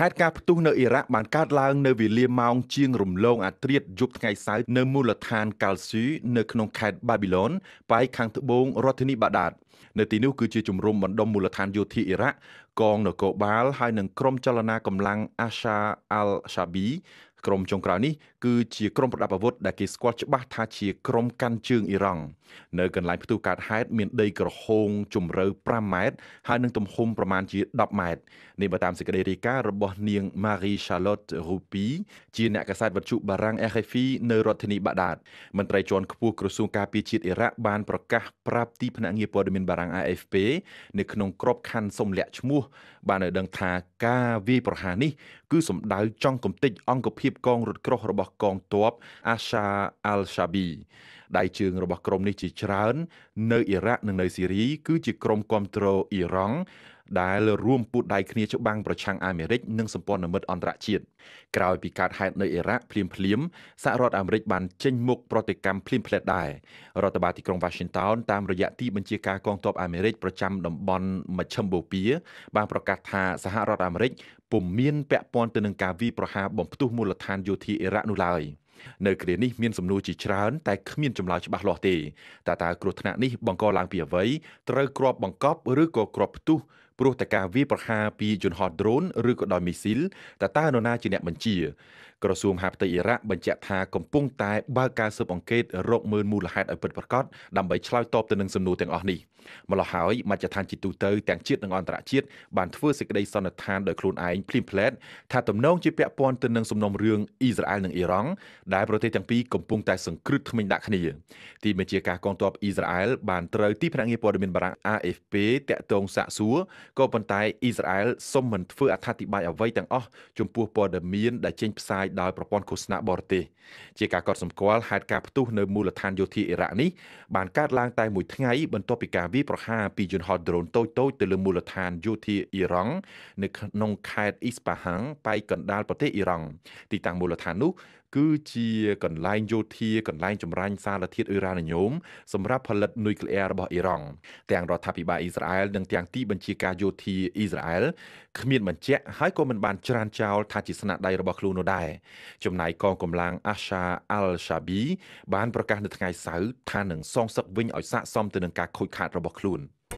ហេតុការណ៍ផ្ទុះនៅអ៊ីរ៉ាក់បានកើតឡើងនៅវេលាម៉ោងជាងរំលងអាត្រាតយប់ថ្ងៃសៅរ៍នៅមូលដ្ឋានកាល់ស៊ូនៅក្នុងខេត្តបាប៊ីឡូនប៉ែកខាងត្បូងរដ្ឋធានីបាដាតនៅទីនោះគឺជាជំរំបណ្ដុំមូលដ្ឋានយោធាអ៊ីរ៉ាក់កងនគរបាលហើយនិងក្រុមចលនាកម្លាំង Asha al-Shabi ក្រុមចុងក្រោយនេះគឺជាក្រុមប្រដាប់អាវុធដែលគេស្គាល់ច្បាស់ថាជាក្រុមកាន់ជើងអ៊ីរ៉ង់នៅកន្លែងផ្ទុះកើតហេតុមានដីក្រហមជម្រៅ5ម៉ែត្រហើយនឹងទំហំប្រមាណជា10ម៉ែត្រនេះបើតាមសេចក្តីរាយការណ៍របស់នាង Marie Charlotte Rupi ជាអ្នកកាសែតវិទ្យុបារាំង RFI នៅរដ្ឋធានីបាដាតមន្ត្រីជាន់ខ្ពស់ក្រសួងការពារជាតិអ៊ីរ៉ាក់បានប្រកាសប្រាប់ទីភ្នាក់ងារព័ត៌មានបារាំង AFP នៅក្នុងក្របខ័ណ្ឌសំលាក់ឈ្មោះបានឲ្យដឹងថាការវាយប្រហារនេះគឺសម្ដៅចង់កំទេចអង្គភាពកងរថក្រោះរបស់កងទ័ព Asha al-Shabi ដៃជើងរបស់ក្រុមនេះជាច្រើន នៅអ៊ីរ៉ាក់និងនៅស៊ីរីគឺជាក្រុមគ្រប់គ្រងអ៊ីរ៉ង់ ដែលរួមពូតដៃគ្នាច្បាំងប្រឆាំងអាមេរិកនិងសម្ព័ន្ធមិត្តអន្តរជាតិក្រោយពីកើតហេតុនៅអ៊ីរ៉ាក់ភ្លាមភ្លាមសហរដ្ឋអាមេរិកបានចេញមុខប្រតិកម្មភ្លាមភ្លែតដែររដ្ឋបាលទីក្រុង Washington តាមរយៈទីបញ្ជាការកងទ័ពអាមេរិកប្រចាំតំបន់មជ្ឈិមបូព៌ាបានប្រកាសថាសហរដ្ឋអាមេរិកពុំមានពាក់ព័ន្ធទៅនឹងការវាយប្រហារបំផ្ទុះមូលដ្ឋានយោធាអ៊ីរ៉ាក់នោះឡើយនៅគ្រានេះមានសំណួរជាច្រើនតែគ្មានចម្លើយច្បាស់លាស់ទេតើតើគ្រោះថ្នាក់នេះបង្កឡើងពីអ្វីត្រូវគ្របបង្កប់ឬក៏គ្របផ្ទុះព្រោះតែការវាយប្រហារពីយន្តហោះដ្រូនឬក៏ដោយមីស៊ីលតើតើនរណាជាអ្នកបញ្ជាក្រសួងមហាផ្ទៃអ៊ីរ៉ាក់បញ្ជាក់ថាកំពុងតែបើកការស៊ើបអង្កេតរកមើលមូលហេតុឲ្យពិតប្រាកដដើម្បីឆ្លើយតបទៅនឹងសំណួរទាំងអស់នេះម្ល៉េះហើយមជ្ឈដ្ឋានជាទូទៅទាំងជាតិនិងអន្តរជាតិបានធ្វើសេចក្តីសន្និដ្ឋានដោយខ្លួនឯងភ្លាមភ្លែតថាទំនងជាពាក់ព័ន្ធទៅនឹងសំណុំរឿងអ៊ីស្រាអែលនិងអ៊ីរ៉ង់ដែលប្រទេសទាំងពីរកំពុងតែសង្គ្រឹះថ្មិញដាក់គ្នាទីបញ្ជាការកងទ័ពអ៊ីស្រាអែលបានត្រូវទីភ្នាក់ងារព័ត៌មានបារាំង AFP តាក់ទងសាកសួរក៏ប៉ុន្តែអ៊ីស្រាអែលសុំមិនធ្វើអត្ថាធិប្បាយអ្វីទាំងអស់ចំពោះព័ត៌មានដែលចេញផ្សាយដោយប្រព័ន្ធឃោសនាបរទេសជាការកត់សម្គាល់ហេតុការផ្ទុះនៅមូលដ្ឋានយោធាអ៊ីរ៉ាក់នេះបានកើតឡើងតែមួយថ្ងៃបន្ទាប់ពីការវាយប្រហារពីយន្តហោះដ្រូនតូចៗទៅលើមូលដ្ឋានយោធាអ៊ីរ៉ង់នៅក្នុងខេត្តអ៊ីស្ប៉ាហាំងប៉ែកកណ្ដាលប្រទេសអ៊ីរ៉ង់ទីតាំងមូលដ្ឋាននោះ គឺជាកន្លែងយោធាកន្លែងចម្រាញ់សារធាតុអ៊ុយរ៉ានីញ៉ូមសម្រាប់ផលិតនុយក្លេអ៊ែររបស់អ៊ីរ៉ង់ទាំងរដ្ឋាភិបាលអ៊ីស្រាអែលនិងទាំងទីបញ្ជាការយោធាអ៊ីស្រាអែលគ្មានបញ្ជាក់ហើយក៏មិនបានច្រានចោលថាជាស្នាដៃរបស់ខ្លួននោះដែរចំណែកកងកម្លាំង Asha al-Shabi បានប្រកាសនៅថ្ងៃសៅរ៍ថានឹងសងសឹកវិញឲ្យស័ក្តិសមទៅនឹងការខូចខាតរបស់ខ្លួន។